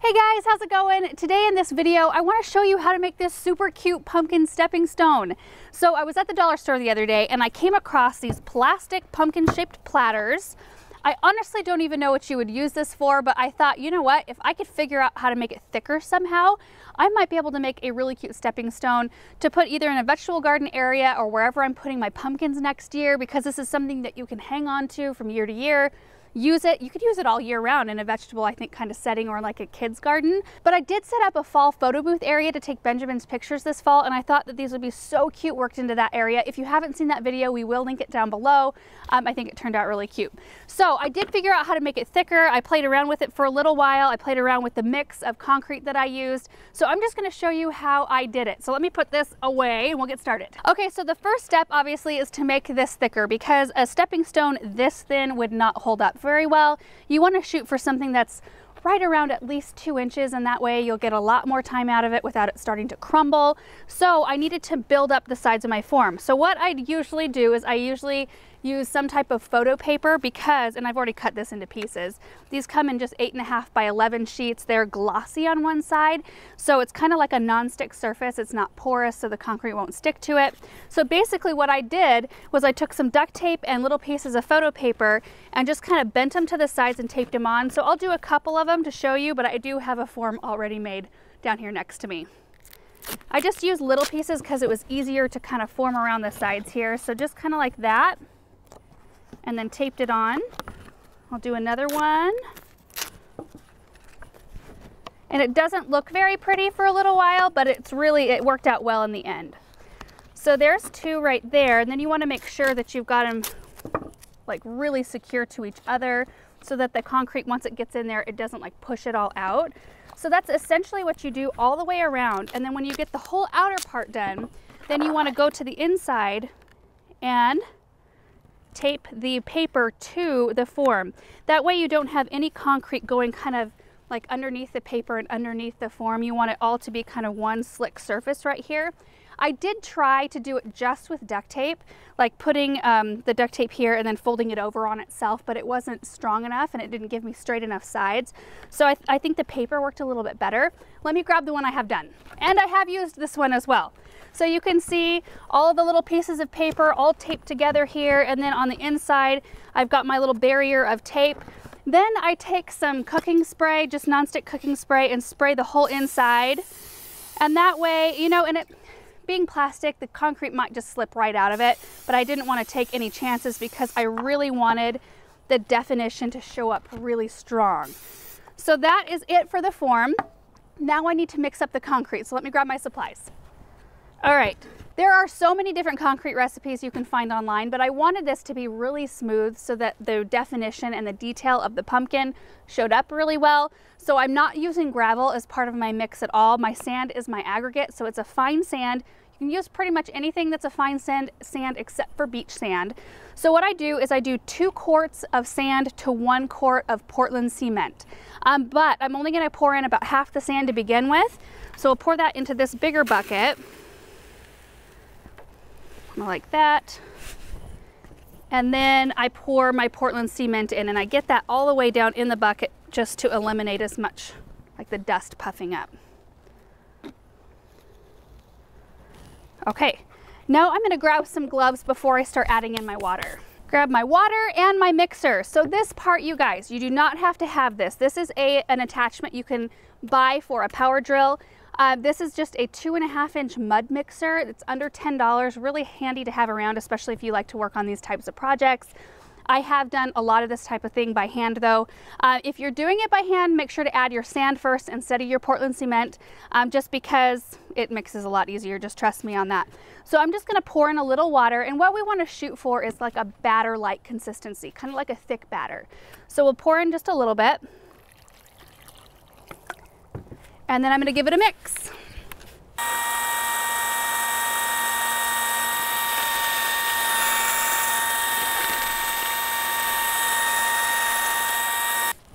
Hey guys, how's it going? Today in this video, I want to show you how to make this super cute pumpkin stepping stone. So I was at the dollar store the other day and I came across these plastic pumpkin shaped platters. I honestly don't even know what you would use this for, but I thought, you know what, if I could figure out how to make it thicker somehow, I might be able to make a really cute stepping stone to put either in a vegetable garden area or wherever I'm putting my pumpkins next year, because this is something that you can hang on to from year to year use it. You could use it all year round in a vegetable, I think, kind of setting or like a kid's garden. But I did set up a fall photo booth area to take Benjamin's pictures this fall, and I thought that these would be so cute worked into that area. If you haven't seen that video, we will link it down below. Um, I think it turned out really cute. So I did figure out how to make it thicker. I played around with it for a little while. I played around with the mix of concrete that I used. So I'm just gonna show you how I did it. So let me put this away and we'll get started. Okay, so the first step obviously is to make this thicker because a stepping stone this thin would not hold up very well. You want to shoot for something that's right around at least two inches and that way you'll get a lot more time out of it without it starting to crumble. So I needed to build up the sides of my form. So what I usually do is I usually use some type of photo paper because, and I've already cut this into pieces, these come in just eight and a half by 11 sheets. They're glossy on one side, so it's kind of like a non-stick surface. It's not porous, so the concrete won't stick to it. So basically what I did was I took some duct tape and little pieces of photo paper and just kind of bent them to the sides and taped them on. So I'll do a couple of them to show you, but I do have a form already made down here next to me. I just used little pieces because it was easier to kind of form around the sides here. So just kind of like that and then taped it on. I'll do another one. And it doesn't look very pretty for a little while, but it's really, it worked out well in the end. So there's two right there. And then you wanna make sure that you've got them like really secure to each other so that the concrete, once it gets in there, it doesn't like push it all out. So that's essentially what you do all the way around. And then when you get the whole outer part done, then you wanna go to the inside and tape the paper to the form. That way you don't have any concrete going kind of like underneath the paper and underneath the form. You want it all to be kind of one slick surface right here. I did try to do it just with duct tape, like putting um, the duct tape here and then folding it over on itself, but it wasn't strong enough and it didn't give me straight enough sides. So I, th I think the paper worked a little bit better. Let me grab the one I have done. And I have used this one as well. So you can see all the little pieces of paper all taped together here. And then on the inside, I've got my little barrier of tape. Then I take some cooking spray, just nonstick cooking spray and spray the whole inside. And that way, you know, and it, being plastic, the concrete might just slip right out of it, but I didn't want to take any chances because I really wanted the definition to show up really strong. So that is it for the form. Now I need to mix up the concrete, so let me grab my supplies. All right, there are so many different concrete recipes you can find online, but I wanted this to be really smooth so that the definition and the detail of the pumpkin showed up really well. So I'm not using gravel as part of my mix at all. My sand is my aggregate, so it's a fine sand. You can use pretty much anything that's a fine sand, sand except for beach sand. So what I do is I do two quarts of sand to one quart of Portland cement. Um, but I'm only gonna pour in about half the sand to begin with. So I'll pour that into this bigger bucket like that. And then I pour my Portland cement in and I get that all the way down in the bucket just to eliminate as much like the dust puffing up. Okay, now I'm gonna grab some gloves before I start adding in my water. Grab my water and my mixer. So this part, you guys, you do not have to have this. This is a, an attachment you can buy for a power drill. Uh, this is just a two and a half inch mud mixer. It's under $10, really handy to have around, especially if you like to work on these types of projects. I have done a lot of this type of thing by hand though. Uh, if you're doing it by hand, make sure to add your sand first instead of your Portland cement, um, just because it mixes a lot easier, just trust me on that. So I'm just gonna pour in a little water and what we wanna shoot for is like a batter-like consistency, kind of like a thick batter. So we'll pour in just a little bit. And then I'm gonna give it a mix.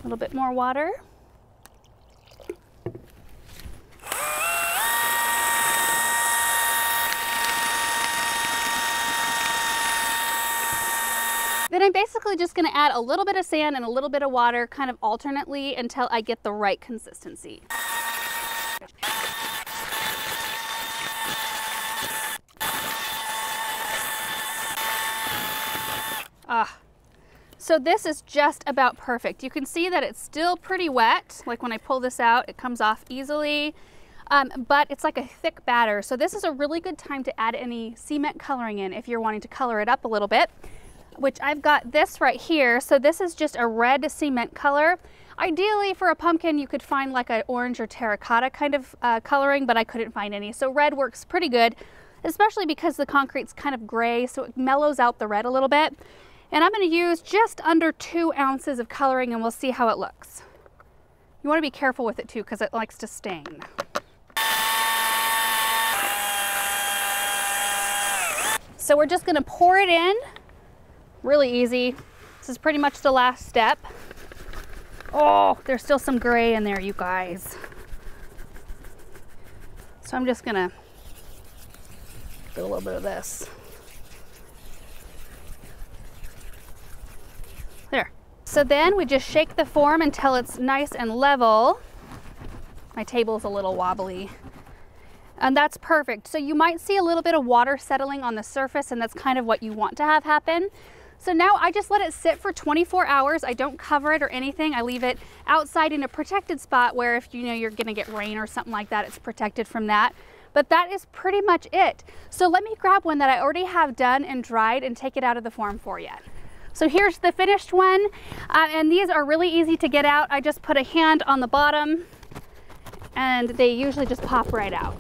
A little bit more water. Then I'm basically just gonna add a little bit of sand and a little bit of water kind of alternately until I get the right consistency. Ah, so this is just about perfect. You can see that it's still pretty wet. Like when I pull this out, it comes off easily, um, but it's like a thick batter. So this is a really good time to add any cement coloring in if you're wanting to color it up a little bit, which I've got this right here. So this is just a red cement color. Ideally for a pumpkin, you could find like an orange or terracotta kind of uh, coloring, but I couldn't find any. So red works pretty good, especially because the concrete's kind of gray, so it mellows out the red a little bit. And I'm gonna use just under two ounces of coloring and we'll see how it looks. You wanna be careful with it too because it likes to stain. So we're just gonna pour it in, really easy. This is pretty much the last step. Oh, there's still some gray in there, you guys. So I'm just gonna do a little bit of this. There. So then we just shake the form until it's nice and level. My table's a little wobbly. And that's perfect. So you might see a little bit of water settling on the surface and that's kind of what you want to have happen. So now I just let it sit for 24 hours. I don't cover it or anything. I leave it outside in a protected spot where if you know you're gonna get rain or something like that, it's protected from that. But that is pretty much it. So let me grab one that I already have done and dried and take it out of the form for you. So here's the finished one. Uh, and these are really easy to get out. I just put a hand on the bottom and they usually just pop right out.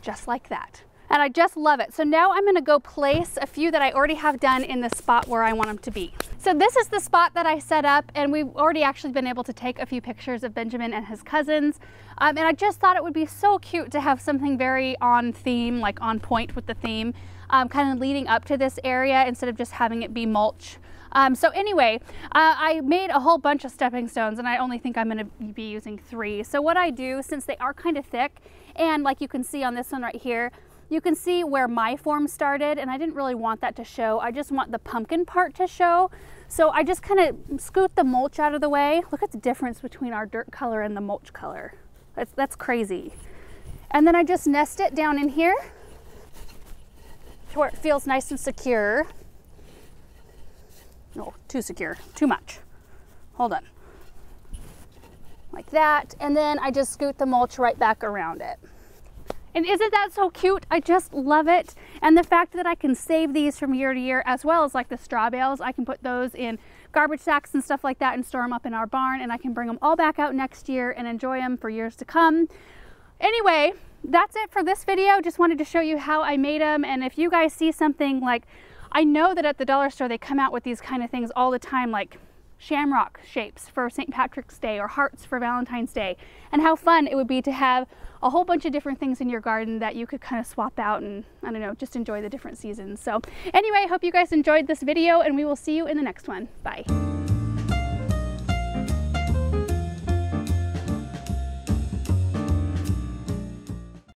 Just like that. And I just love it. So now I'm gonna go place a few that I already have done in the spot where I want them to be. So this is the spot that I set up and we've already actually been able to take a few pictures of Benjamin and his cousins. Um, and I just thought it would be so cute to have something very on theme, like on point with the theme um, kind of leading up to this area instead of just having it be mulch. Um, so anyway, uh, I made a whole bunch of stepping stones and I only think I'm going to be using three. So what I do, since they are kind of thick, and like you can see on this one right here, you can see where my form started and I didn't really want that to show. I just want the pumpkin part to show. So I just kind of scoot the mulch out of the way. Look at the difference between our dirt color and the mulch color. That's, that's crazy. And then I just nest it down in here to where it feels nice and secure. No, too secure, too much. Hold on. Like that, and then I just scoot the mulch right back around it. And isn't that so cute? I just love it. And the fact that I can save these from year to year, as well as like the straw bales, I can put those in garbage sacks and stuff like that and store them up in our barn and I can bring them all back out next year and enjoy them for years to come. Anyway, that's it for this video. Just wanted to show you how I made them. And if you guys see something like, I know that at the dollar store they come out with these kind of things all the time, like shamrock shapes for St. Patrick's Day or hearts for Valentine's Day, and how fun it would be to have a whole bunch of different things in your garden that you could kind of swap out and, I don't know, just enjoy the different seasons. So anyway, I hope you guys enjoyed this video and we will see you in the next one. Bye.